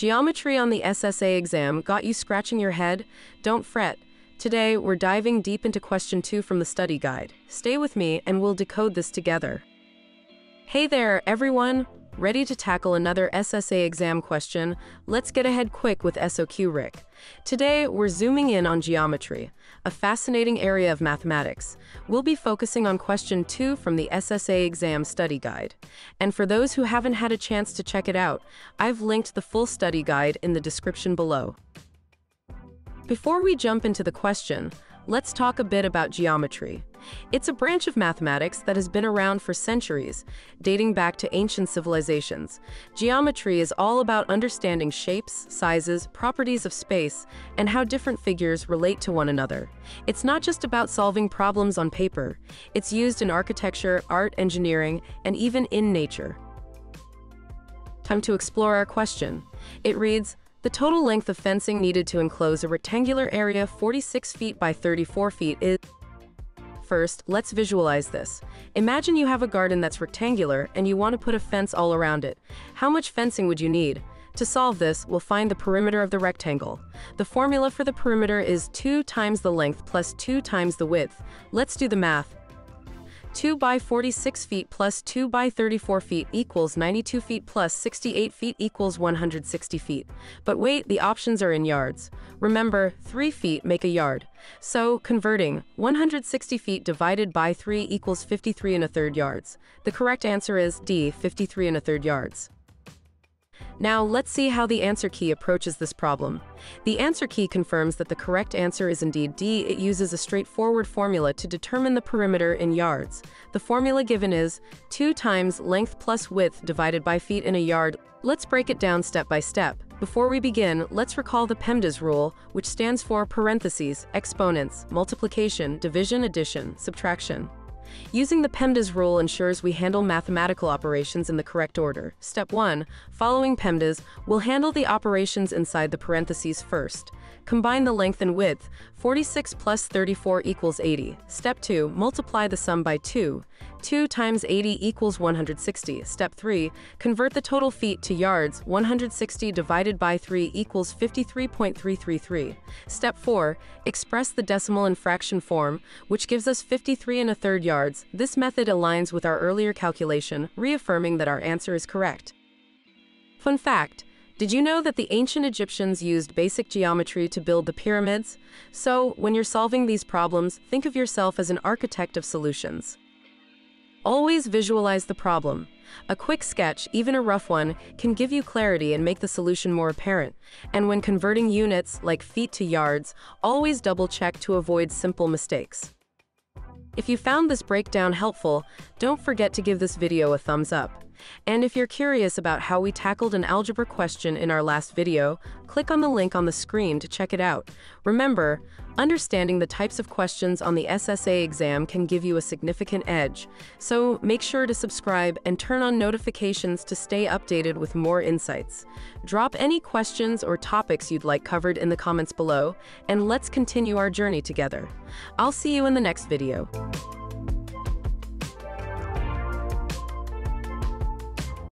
Geometry on the SSA exam got you scratching your head? Don't fret. Today, we're diving deep into question two from the study guide. Stay with me and we'll decode this together. Hey there, everyone! Ready to tackle another SSA exam question? Let's get ahead quick with SOQ Rick. Today, we're zooming in on geometry, a fascinating area of mathematics. We'll be focusing on question two from the SSA exam study guide. And for those who haven't had a chance to check it out, I've linked the full study guide in the description below. Before we jump into the question, let's talk a bit about geometry. It's a branch of mathematics that has been around for centuries, dating back to ancient civilizations. Geometry is all about understanding shapes, sizes, properties of space, and how different figures relate to one another. It's not just about solving problems on paper. It's used in architecture, art, engineering, and even in nature. Time to explore our question. It reads, the total length of fencing needed to enclose a rectangular area 46 feet by 34 feet is First, let's visualize this. Imagine you have a garden that's rectangular and you want to put a fence all around it. How much fencing would you need? To solve this, we'll find the perimeter of the rectangle. The formula for the perimeter is 2 times the length plus 2 times the width. Let's do the math. 2 by 46 feet plus 2 by 34 feet equals 92 feet plus 68 feet equals 160 feet. But wait, the options are in yards. Remember, 3 feet make a yard. So, converting, 160 feet divided by 3 equals 53 and a third yards. The correct answer is D, 53 and a third yards. Now, let's see how the answer key approaches this problem. The answer key confirms that the correct answer is indeed D. It uses a straightforward formula to determine the perimeter in yards. The formula given is 2 times length plus width divided by feet in a yard. Let's break it down step by step. Before we begin, let's recall the PEMDAS rule, which stands for parentheses, exponents, multiplication, division, addition, subtraction. Using the PEMDAS rule ensures we handle mathematical operations in the correct order. Step 1. Following PEMDAS, we'll handle the operations inside the parentheses first. Combine the length and width. 46 plus 34 equals 80. Step 2. Multiply the sum by 2. 2 times 80 equals 160. Step 3. Convert the total feet to yards. 160 divided by 3 equals 53.333. Step 4. Express the decimal in fraction form, which gives us 53 and a third yards. This method aligns with our earlier calculation, reaffirming that our answer is correct. Fun fact. Did you know that the ancient Egyptians used basic geometry to build the pyramids? So, when you're solving these problems, think of yourself as an architect of solutions. Always visualize the problem. A quick sketch, even a rough one, can give you clarity and make the solution more apparent. And when converting units, like feet to yards, always double check to avoid simple mistakes. If you found this breakdown helpful, don't forget to give this video a thumbs up. And if you're curious about how we tackled an algebra question in our last video, click on the link on the screen to check it out. Remember, understanding the types of questions on the SSA exam can give you a significant edge, so make sure to subscribe and turn on notifications to stay updated with more insights. Drop any questions or topics you'd like covered in the comments below, and let's continue our journey together. I'll see you in the next video.